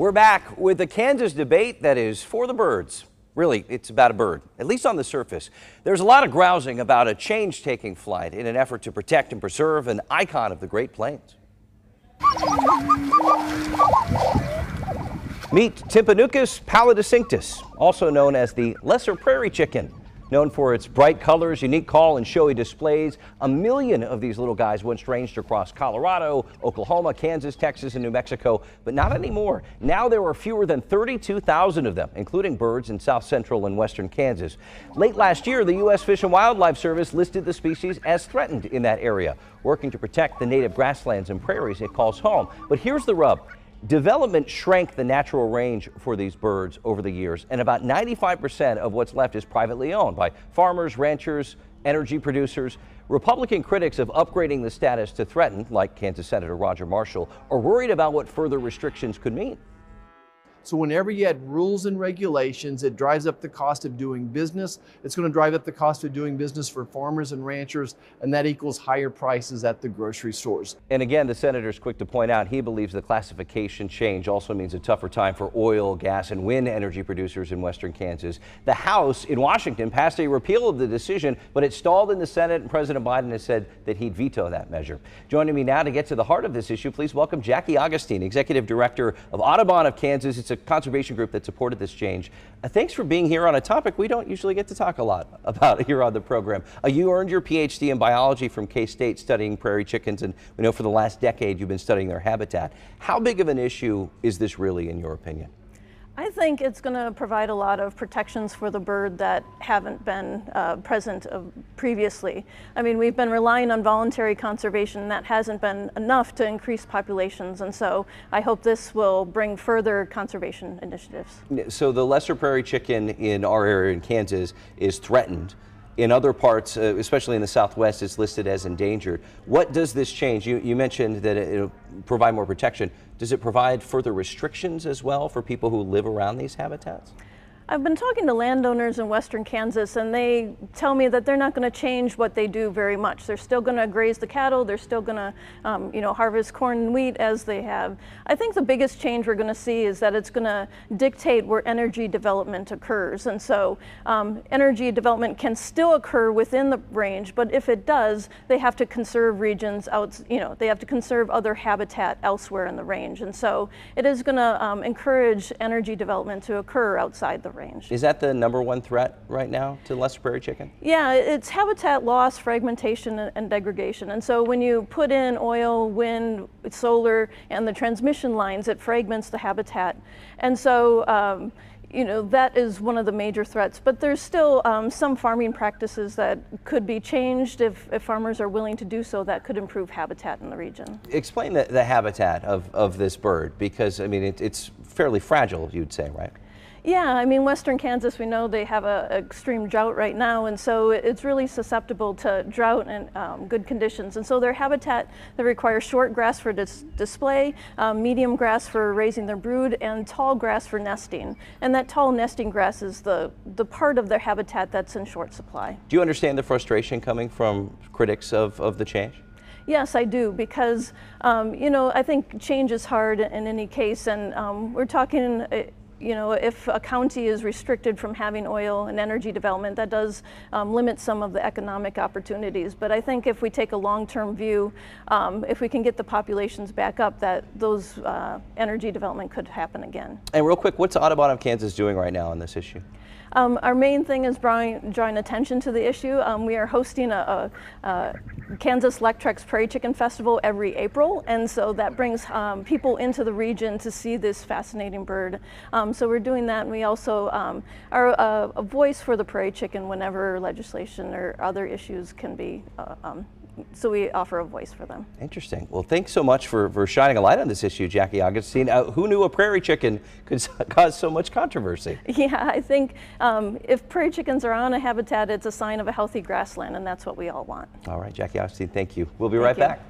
We're back with the Kansas debate that is for the birds. Really, it's about a bird, at least on the surface. There's a lot of grousing about a change taking flight in an effort to protect and preserve an icon of the Great Plains. Meet Tympanuchus pallidicinctus, also known as the lesser prairie chicken. Known for its bright colors, unique call, and showy displays, a million of these little guys once ranged across Colorado, Oklahoma, Kansas, Texas, and New Mexico, but not anymore. Now there are fewer than 32,000 of them, including birds in south central and western Kansas. Late last year, the U.S. Fish and Wildlife Service listed the species as threatened in that area, working to protect the native grasslands and prairies it calls home. But here's the rub. Development shrank the natural range for these birds over the years, and about 95% of what's left is privately owned by farmers, ranchers, energy producers. Republican critics of upgrading the status to threatened, like Kansas Senator Roger Marshall, are worried about what further restrictions could mean. So whenever you add rules and regulations, it drives up the cost of doing business. It's going to drive up the cost of doing business for farmers and ranchers, and that equals higher prices at the grocery stores. And again, the senator is quick to point out he believes the classification change also means a tougher time for oil, gas, and wind energy producers in western Kansas. The House in Washington passed a repeal of the decision, but it stalled in the Senate, and President Biden has said that he'd veto that measure. Joining me now to get to the heart of this issue, please welcome Jackie Augustine, Executive Director of Audubon of Kansas. It's it's a conservation group that supported this change. Uh, thanks for being here on a topic we don't usually get to talk a lot about here on the program. Uh, you earned your PhD in biology from K-State studying prairie chickens, and we know for the last decade you've been studying their habitat. How big of an issue is this really in your opinion? I think it's going to provide a lot of protections for the bird that haven't been uh, present uh, previously. I mean, we've been relying on voluntary conservation. That hasn't been enough to increase populations, and so I hope this will bring further conservation initiatives. So the lesser prairie chicken in our area in Kansas is threatened. In other parts, uh, especially in the Southwest, it's listed as endangered. What does this change? You, you mentioned that it, will provide more protection. Does it provide further restrictions as well for people who live around these habitats? I've been talking to landowners in western Kansas and they tell me that they're not going to change what they do very much. They're still going to graze the cattle, they're still going to um, you know, harvest corn and wheat as they have. I think the biggest change we're going to see is that it's going to dictate where energy development occurs. And so um, energy development can still occur within the range, but if it does, they have to conserve regions out, you know, they have to conserve other habitat elsewhere in the range. And so it is going to um, encourage energy development to occur outside the range range. Is that the number one threat right now to lesser prairie chicken? Yeah, it's habitat loss, fragmentation, and degradation. And so when you put in oil, wind, solar, and the transmission lines, it fragments the habitat. And so um, you know, that is one of the major threats. But there's still um, some farming practices that could be changed if, if, farmers are willing to do so that could improve habitat in the region. Explain the, the habitat of, of this bird because, I mean, it, it's fairly fragile, you'd say, right? Yeah, I mean, western Kansas, we know they have an extreme drought right now, and so it's really susceptible to drought and um, good conditions. And so their habitat that requires short grass for dis display, um, medium grass for raising their brood, and tall grass for nesting. And that tall nesting grass is the, the part of their habitat that's in short supply. Do you understand the frustration coming from critics of, of the change? Yes, I do, because, um, you know, I think change is hard in any case, and um, we're talking uh, you know, if a county is restricted from having oil and energy development, that does um, limit some of the economic opportunities. But I think if we take a long-term view, um, if we can get the populations back up, that those uh, energy development could happen again. And real quick, what's Audubon of Kansas doing right now on this issue? Um, our main thing is drawing, drawing attention to the issue. Um, we are hosting a, a, a Kansas Lek Treks Prairie Chicken Festival every April, and so that brings um, people into the region to see this fascinating bird. Um, so we're doing that, and we also um, are a, a, voice for the prairie chicken whenever legislation or other issues can be uh, um, so we offer a voice for them. Interesting. Well, thanks so much for, for shining a light on this issue, Jackie Augustine. Uh, who knew a prairie chicken could cause so much controversy? Yeah, I think um, if prairie chickens are on a habitat, it's a sign of a healthy grassland, and that's what we all want. All right, Jackie Augustine, thank you. We'll be thank right you. back.